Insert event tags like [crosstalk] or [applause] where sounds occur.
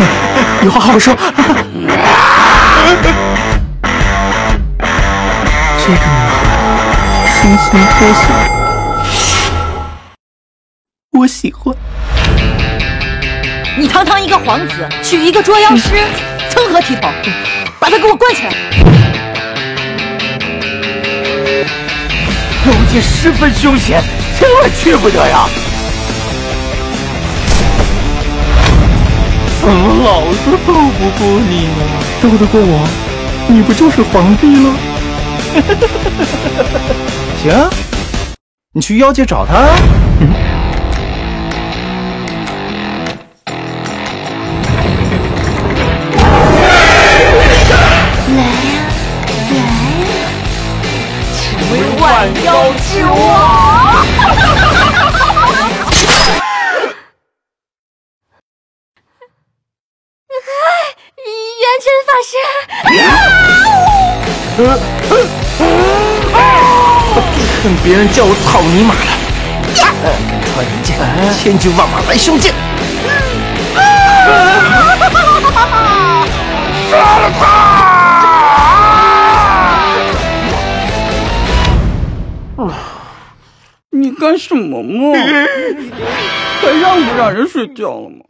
[laughs] 有话好好说。这个女孩心情可小，我喜欢。你堂堂一个皇子，娶一个捉妖师，成何体统？把他给我关起来！妖界十分凶险，千万去不得呀！老是斗不过你呢？斗得过我，你不就是皇帝了？[laughs] 行，你去妖界找他。嗯万妖之王！恨别人叫我草泥马了！穿一件千军万马来相见！杀了他！你干什么嘛？还让不让人睡觉了吗？